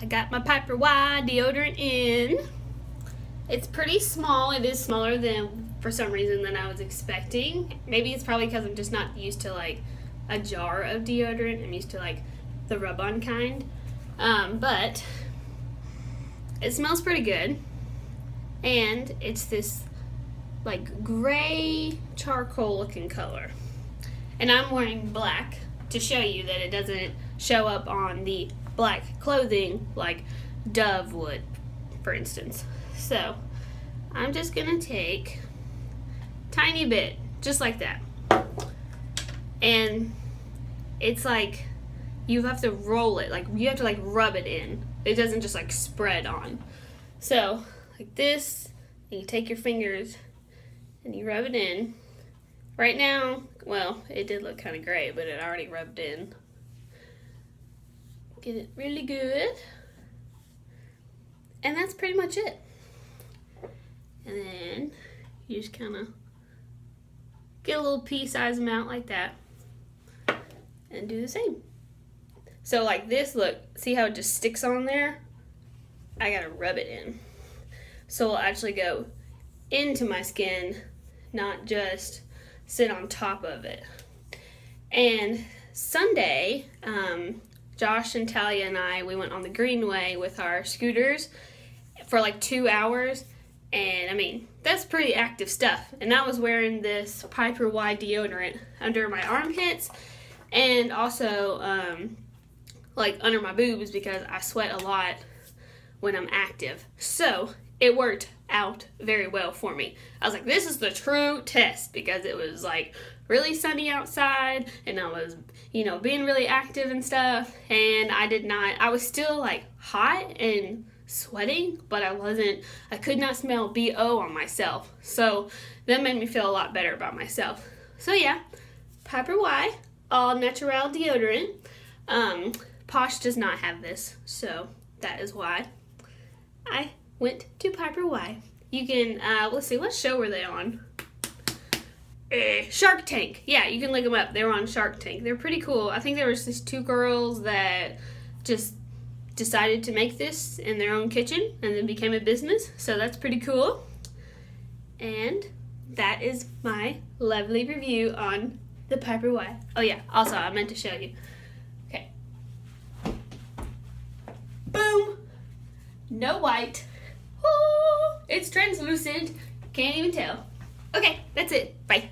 I got my Piper Wai deodorant in. It's pretty small. It is smaller than, for some reason, than I was expecting. Maybe it's probably because I'm just not used to like a jar of deodorant. I'm used to like the rub-on kind. Um, but it smells pretty good. And it's this like gray charcoal looking color. And I'm wearing black to show you that it doesn't show up on the black clothing like Dove would, for instance. So I'm just gonna take tiny bit, just like that. And it's like you have to roll it, like you have to like rub it in. It doesn't just like spread on. So like this, and you take your fingers and you rub it in. Right now, well, it did look kind of gray, but it already rubbed in. Get it really good. And that's pretty much it. And then you just kind of get a little pea-sized amount like that and do the same. So like this, look, see how it just sticks on there? I gotta rub it in. So it'll actually go into my skin, not just sit on top of it. And Sunday, um, Josh and Talia and I, we went on the Greenway with our scooters for like two hours and I mean, that's pretty active stuff. And I was wearing this Piper Wai deodorant under my armpits and also um, like under my boobs because I sweat a lot when I'm active. So it worked out very well for me. I was like, this is the true test because it was like really sunny outside and I was, you know, being really active and stuff. And I did not, I was still like hot and sweating, but I wasn't, I could not smell BO on myself. So that made me feel a lot better about myself. So yeah, Piper Wai, all natural deodorant. Um, Posh does not have this, so that is why I went to Piper Wai. You can, uh, let's see, what show were they on? Uh, Shark Tank. Yeah, you can look them up. They were on Shark Tank. They're pretty cool. I think there was these two girls that just decided to make this in their own kitchen and then became a business. So that's pretty cool. And that is my lovely review on the Piper Wai. Oh yeah, also I meant to show you. Okay. Boom! No white. It's translucent. Can't even tell. Okay, that's it. Bye.